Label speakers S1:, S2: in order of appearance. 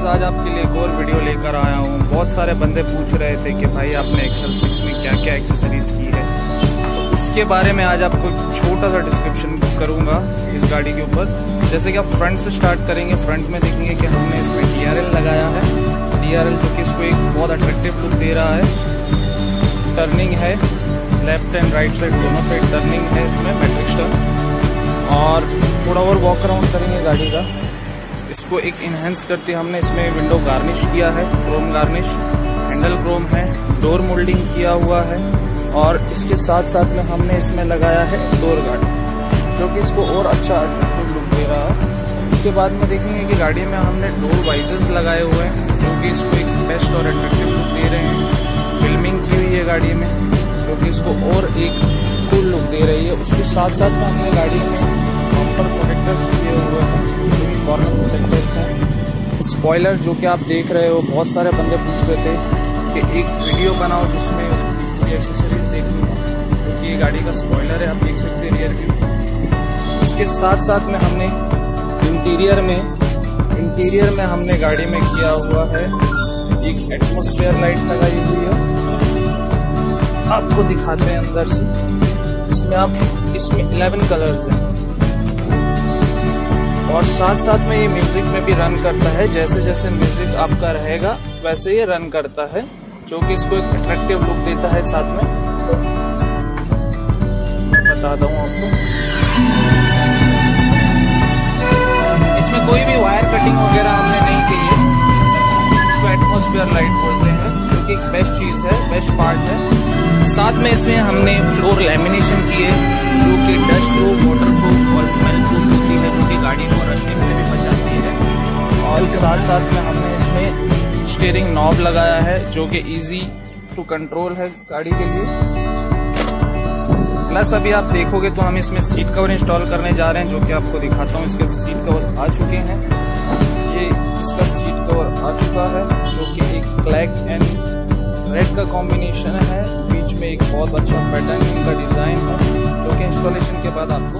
S1: Friends आज आपके लिए एक और वीडियो लेकर आया हूँ। बहुत सारे बंदे पूछ रहे थे कि भाई आपने एक्सल सिक्स में क्या क्या एक्सेसरीज की है? तो उसके बारे में आज आपको छोटा सा डिस्क्रिप्शन करूँगा इस गाड़ी के ऊपर। जैसे कि आप फ्रंट से स्टार्ट करेंगे फ्रंट में देखेंगे कि हमने इसमें डीआरएल लगाया है। डीआरएल जो कि इसको एक बहुत अट्रैक्टिव लुक दे रहा है। टर्निंग है। लेफ़्ट एंड राइट साइड दोनों साइड टर्निंग है इसमें मैट्रिक्स टर्न और थोड़ा और वॉक अराउंड करेंगे गाड़ी का। इसको एक इन्हेंस करते हमने इसमें विंडो गार्निश किया है क्रोम गार्निश हैंडल क्रोम है डोर मोल्डिंग किया हुआ है, और इसके साथ साथ में हमने इसमें लगाया है डोर गार्ड जो कि इसको और अच्छा अट्रैक्टिव लुक दे रहा है। उसके बाद में देखेंगे कि गाड़ी में हमने डोर वाइजर्स लगाए हुए हैं, जो कि इसको एक बेस्ट और अट्रैक्टिव लुक दे रहे हैं। फिल्मिंग की हुई है गाड़ी में, जो कि इसको और एक कूल लुक दे रही है। उसके साथ साथ में हमने गाड़ी में प्रोटेक्टर्स प्रोटेक्टर्स हैं स्पॉयलर जो कि आप देख रहे हो, बहुत सारे बंदे पूछ रहे थे कि एक वीडियो बनाओ जिसमें उसकी पूरी एक्सेसरीज देखनी है, जो कि ये गाड़ी का स्पॉयलर है, आप देख सकते हैं रियर व्यू उसके साथ साथ में हमने इंटीरियर में इंटीरियर में हमने गाड़ी में किया हुआ है, एक एटमोस्फेयर लाइट लगाई हुई है। आपको दिखाते हैं अंदर से इसमें आप, इसमें 11 कलर्स हैं। और साथ साथ में ये म्यूज़िक में भी रन करता है। जैसे जैसे म्यूज़िक आपका रहेगा, वैसे ये रन करता है, जो कि इसको एक अट्रैक्टिव लुक देता है साथ में। मैं बताता हूँ आपको। इसमें कोई भी वायर कटिंग वगैरह हमने नहीं की है। इसको एटमोस्फेयर लाइट बोलते हैं, जो कि एक बेस्ट चीज़ है बेस्ट पार्ट है। साथ में इसमें हमने फ्लोर लेमिनेशन किए, जो कि डस्ट प्रूफ वाटर प्रूफ और स्मेल प्रूफ साथ साथ में हमने इसमें स्टेयरिंग नॉब लगाया है, जो कि इजी टू कंट्रोल है गाड़ी के लिए। प्लस अभी आप देखोगे तो हम इसमें सीट कवर इंस्टॉल करने जा रहे हैं, जो कि आपको दिखाता हूँ, इसके सीट कवर आ चुके हैं। ये इसका सीट कवर आ चुका है, जो कि एक ब्लैक एंड रेड का कॉम्बिनेशन है। बीच में एक बहुत अच्छा पैटर्न का डिज़ाइन है, जो कि इंस्टॉलेशन के बाद आपको